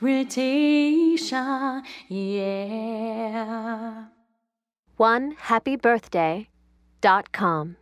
invitation. Yeah. One happy birthday dot com.